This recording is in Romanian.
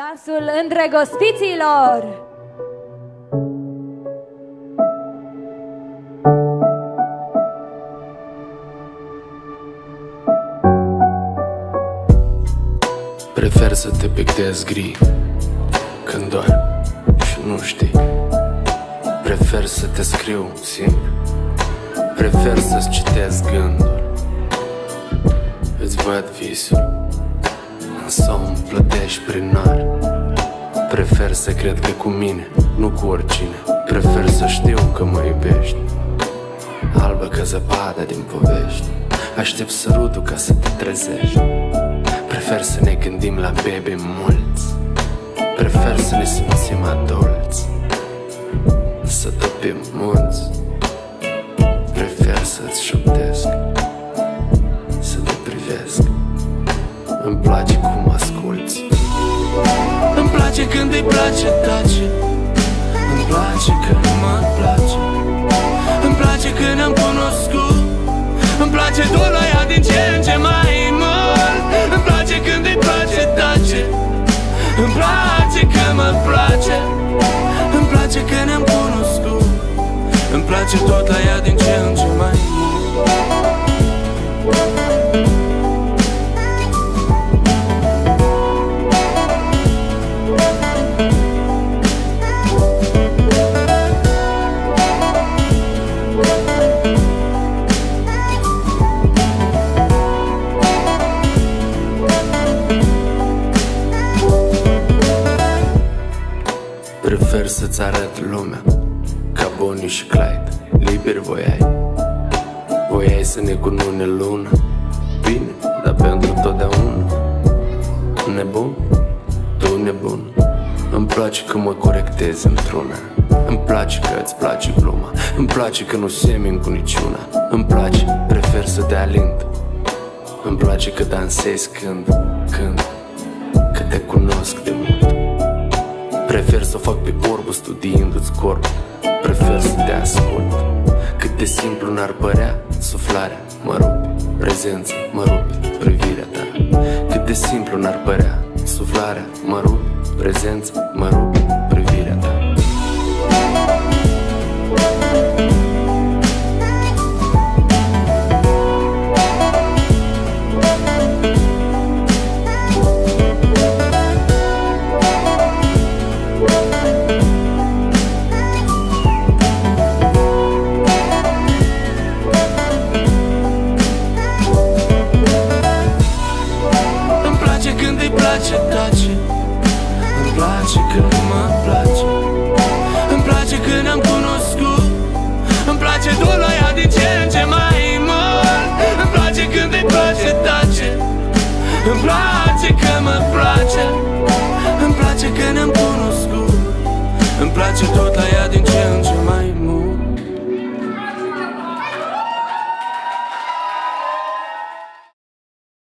Dansul îndrăgostiților! Prefer să te pictez gri Când doar și nu știi. Prefer să te scriu simplu Prefer să-ți citesc gândul. Îți văd visul Însă îmi plătești prin nar. Prefer să cred că cu mine, nu cu oricine. Prefer să știu că mă iubești. Albă ca zăpada din povești. Aștept sărutul ca să te trezești. Prefer să ne gândim la bebe mulți. Prefer să ne simțim adulți. Să tăpim munți place cum asculți Îmi place când îi place tace. Îmi place că nu mă place. Îmi place că ne-am cunoscut. Îmi place doar la ea din ce în ce mai mult. Îmi place când îi place tace. Îmi place că mă place. Îmi place că ne-am cunoscut. Îmi place tot la ea din ce să-ți arăt lumea. Ca Bonnie și Clyde Liber voiai Voiai să ne cunune luna. Bine, dar pentru totdeauna. Nebun? Tu nebun. Îmi place că mă corectezi într-una. Îmi place că îți place gluma. Îmi place că nu semin cu niciuna. Îmi place, prefer să te alint Îmi place că dansezi când, când Că te cunosc de mult Prefer să o fac pe corpul studiindu-ți corp. Prefer să te ascult. Cât de simplu n-ar părea Suflarea. Mă rupe Prezența mă rupe Privirea ta. Cât de simplu n-ar părea Suflarea. Mă rupe Prezența mă rupe Îmi place când mă